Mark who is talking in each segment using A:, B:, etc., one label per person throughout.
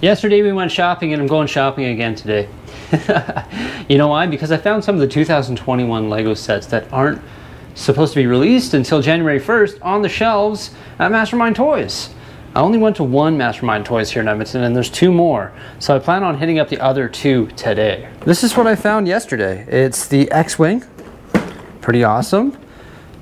A: Yesterday we went shopping and I'm going shopping again today. you know why? Because I found some of the 2021 Lego sets that aren't supposed to be released until January 1st on the shelves at Mastermind Toys. I only went to one Mastermind Toys here in Edmonton and there's two more. So I plan on hitting up the other two today. This is what I found yesterday. It's the X-Wing. Pretty awesome.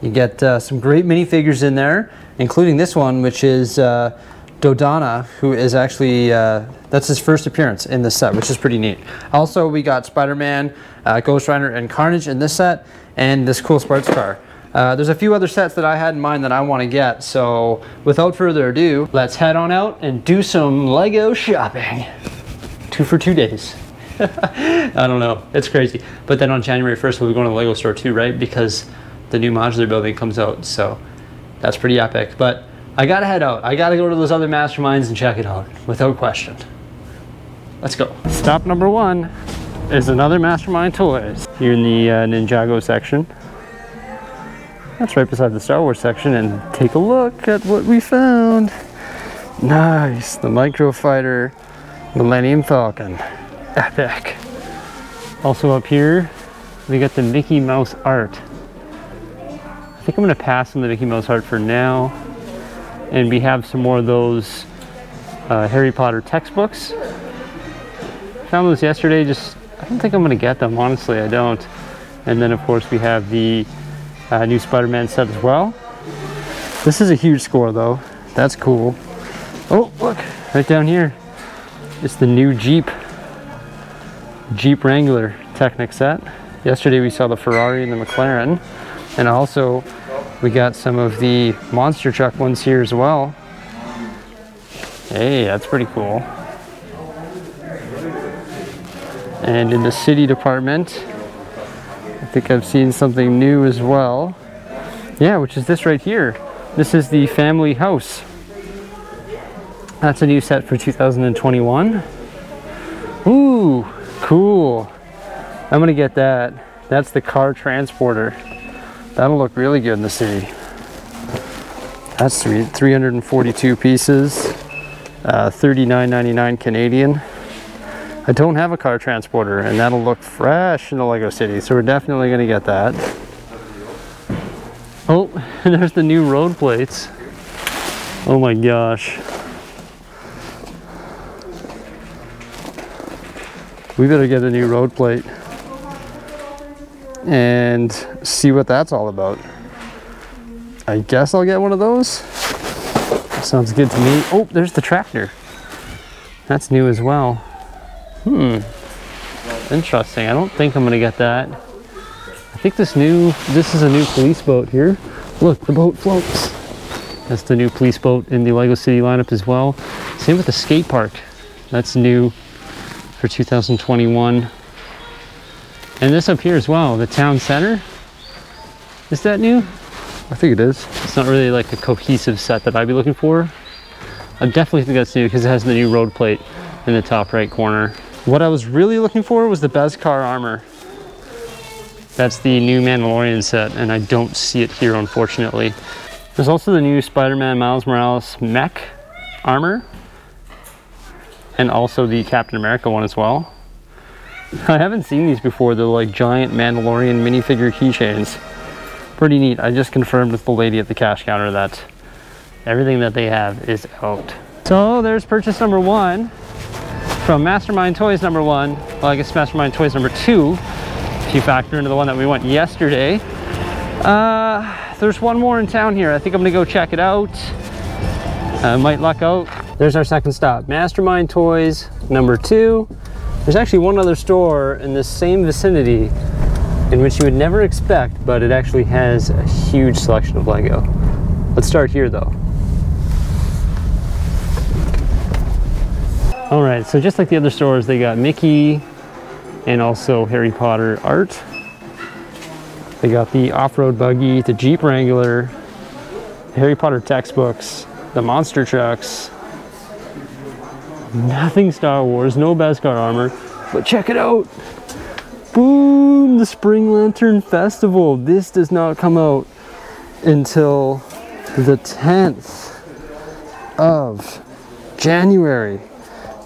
A: You get uh, some great minifigures in there, including this one, which is uh, Dodonna, who is actually, uh, that's his first appearance in this set, which is pretty neat. Also, we got Spider-Man, uh, Ghost Rider, and Carnage in this set, and this cool sports car. Uh, there's a few other sets that I had in mind that I want to get, so without further ado, let's head on out and do some Lego shopping. Two for two days. I don't know, it's crazy. But then on January 1st, we'll be going to the Lego store too, right? Because the new modular building comes out, so that's pretty epic. But I gotta head out. I gotta go to those other masterminds and check it out, without question. Let's go. Stop number one is another Mastermind Toys. Here in the uh, Ninjago section. That's right beside the Star Wars section and take a look at what we found. Nice, the Micro Fighter Millennium Falcon. Epic. Also up here, we got the Mickey Mouse art. I think I'm gonna pass on the Mickey Mouse art for now. And we have some more of those uh, Harry Potter textbooks. Found those yesterday, just, I don't think I'm gonna get them, honestly, I don't. And then of course we have the uh, new Spider-Man set as well. This is a huge score though. That's cool. Oh, look, right down here. It's the new Jeep. Jeep Wrangler Technic set. Yesterday we saw the Ferrari and the McLaren. And also we got some of the monster truck ones here as well. Hey, that's pretty cool. And in the city department, I think I've seen something new as well. Yeah, which is this right here. This is the family house. That's a new set for 2021. Ooh, cool. I'm gonna get that. That's the car transporter. That'll look really good in the city. That's three, 342 pieces, uh, 39.99 Canadian. I don't have a car transporter and that'll look fresh in the Lego City, so we're definitely gonna get that. Oh, and there's the new road plates. Oh my gosh. We better get a new road plate and see what that's all about. I guess I'll get one of those. Sounds good to me. Oh, there's the tractor. That's new as well. Hmm. Interesting. I don't think I'm gonna get that. I think this new, this is a new police boat here. Look, the boat floats. That's the new police boat in the Lego City lineup as well. Same with the skate park. That's new for 2021. And this up here as well, the town center. Is that new?
B: I think it is.
A: It's not really like a cohesive set that I'd be looking for. I definitely think that's new because it has the new road plate in the top right corner. What I was really looking for was the Beskar armor. That's the new Mandalorian set and I don't see it here unfortunately. There's also the new Spider-Man Miles Morales mech armor and also the Captain America one as well. I haven't seen these before. They're like giant Mandalorian minifigure keychains. Pretty neat. I just confirmed with the lady at the cash counter that everything that they have is out. So there's purchase number one from Mastermind Toys number one. Well, I guess Mastermind Toys number two, if you factor into the one that we went yesterday. Uh, there's one more in town here. I think I'm gonna go check it out. I might luck out. There's our second stop. Mastermind Toys number two. There's actually one other store in this same vicinity in which you would never expect, but it actually has a huge selection of Lego. Let's start here though. All right, so just like the other stores, they got Mickey and also Harry Potter art. They got the off-road buggy, the Jeep Wrangler, Harry Potter textbooks, the monster trucks, Nothing Star Wars, no Beskar armor, but check it out. Boom, the Spring Lantern Festival. This does not come out until the 10th of January.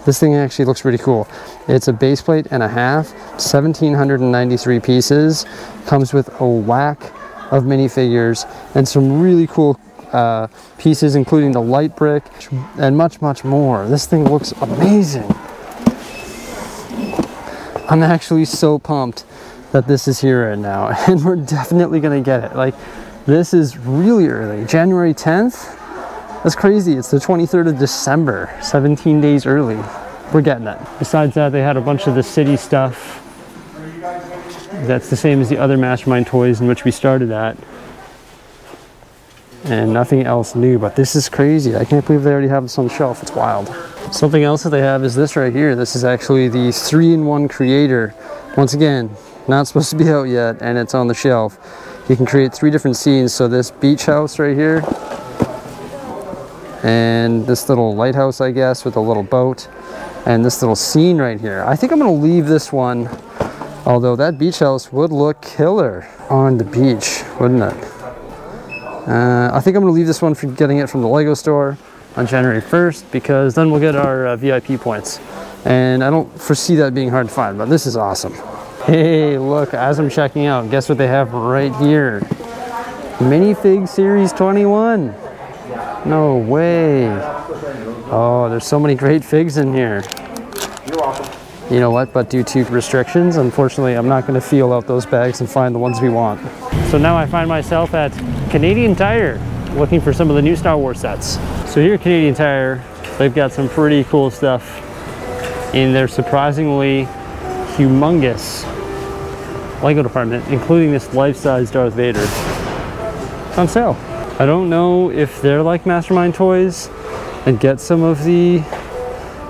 A: This thing actually looks pretty cool. It's a base plate and a half, 1,793 pieces. Comes with a whack of minifigures and some really cool uh, pieces, including the light brick and much, much more. This thing looks amazing. I'm actually so pumped that this is here right now and we're definitely gonna get it. Like this is really early, January 10th. That's crazy, it's the 23rd of December, 17 days early. We're getting it. Besides that, they had a bunch of the city stuff. That's the same as the other Mastermind toys in which we started at. And nothing else new, but this is crazy. I can't believe they already have this on the shelf, it's wild. Something else that they have is this right here. This is actually the three-in-one creator. Once again, not supposed to be out yet, and it's on the shelf. You can create three different scenes. So this beach house right here, and this little lighthouse, I guess, with a little boat, and this little scene right here. I think I'm gonna leave this one, although that beach house would look killer on the beach, wouldn't it? Uh, I think I'm gonna leave this one for getting it from the Lego store on January 1st because then we'll get our uh, VIP points. And I don't foresee that being hard to find, but this is awesome. Hey, look, as I'm checking out, guess what they have right here? Minifig Series 21. No way. Oh, there's so many great figs in here.
B: You're welcome.
A: You know what, but due to restrictions, unfortunately, I'm not gonna feel out those bags and find the ones we want. So now I find myself at Canadian Tire, looking for some of the new Star Wars sets. So here at Canadian Tire, they've got some pretty cool stuff in their surprisingly humongous Lego department, including this life-size Darth Vader. On sale. I don't know if they're like Mastermind Toys and get some of the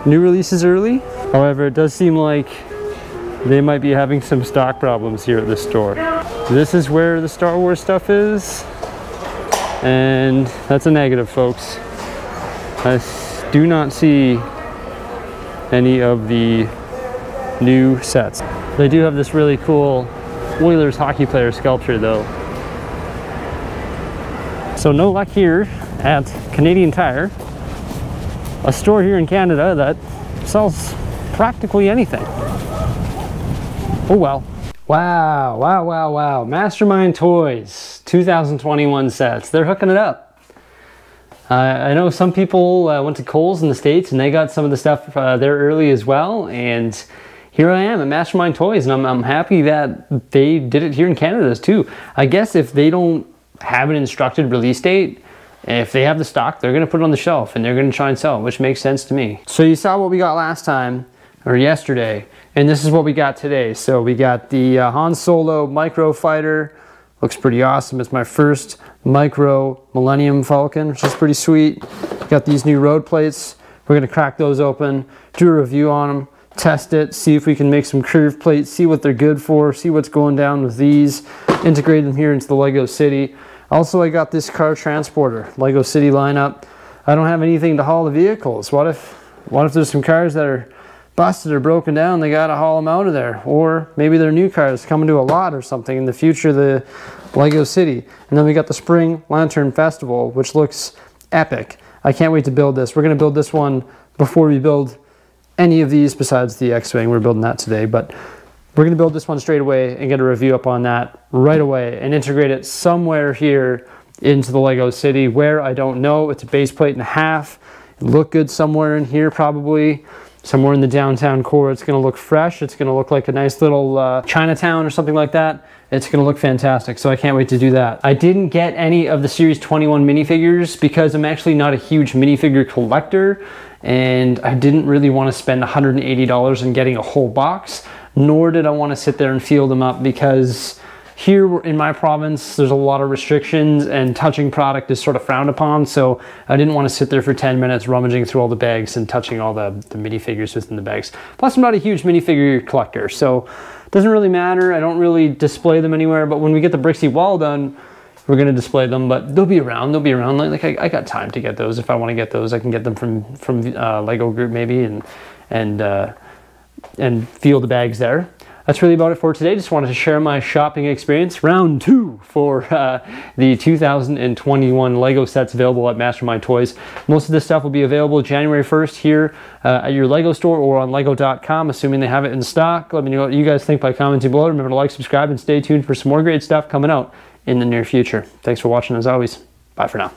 A: new releases early. However, it does seem like they might be having some stock problems here at this store. This is where the Star Wars stuff is. And that's a negative, folks. I do not see any of the new sets. They do have this really cool Oilers hockey player sculpture though. So no luck here at Canadian Tire, a store here in Canada that sells practically anything. Oh well. Wow, wow, wow, wow. Mastermind Toys 2021 sets. They're hooking it up. Uh, I know some people uh, went to Kohl's in the States and they got some of the stuff uh, there early as well. And here I am at Mastermind Toys and I'm, I'm happy that they did it here in Canada too. I guess if they don't have an instructed release date, if they have the stock, they're gonna put it on the shelf and they're gonna try and sell which makes sense to me. So you saw what we got last time, or yesterday, and this is what we got today. So we got the uh, Han Solo Micro Fighter, looks pretty awesome. It's my first Micro Millennium Falcon, which is pretty sweet. Got these new road plates. We're gonna crack those open, do a review on them, test it, see if we can make some curved plates, see what they're good for, see what's going down with these, integrate them here into the Lego City. Also, I got this car transporter, Lego City lineup. I don't have anything to haul the vehicles. What if, what if there's some cars that are busted or broken down, they gotta haul them out of there. Or maybe they're new cars coming to a lot or something in the future, the Lego City. And then we got the Spring Lantern Festival, which looks epic. I can't wait to build this. We're gonna build this one before we build any of these besides the X-Wing. We're building that today, but we're gonna build this one straight away and get a review up on that right away and integrate it somewhere here into the Lego City where I don't know. It's a base plate and a half. It'll look good somewhere in here probably. Somewhere in the downtown core. It's gonna look fresh. It's gonna look like a nice little uh, Chinatown or something like that. It's gonna look fantastic, so I can't wait to do that. I didn't get any of the Series 21 minifigures because I'm actually not a huge minifigure collector and I didn't really want to spend $180 in getting a whole box nor did I want to sit there and feel them up because here in my province, there's a lot of restrictions and touching product is sort of frowned upon. So I didn't want to sit there for 10 minutes rummaging through all the bags and touching all the, the minifigures within the bags. Plus I'm not a huge minifigure collector, so it doesn't really matter. I don't really display them anywhere, but when we get the Bricksie wall done, we're gonna display them, but they'll be around, they'll be around. Like, I, I got time to get those. If I wanna get those, I can get them from, from uh, Lego Group maybe and, and, uh, and feel the bags there. That's really about it for today. Just wanted to share my shopping experience. Round two for uh, the 2021 Lego sets available at Mastermind Toys. Most of this stuff will be available January 1st here uh, at your Lego store or on lego.com, assuming they have it in stock. Let me know what you guys think by commenting below. Remember to like, subscribe, and stay tuned for some more great stuff coming out in the near future. Thanks for watching as always. Bye for now.